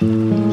Mm-hmm.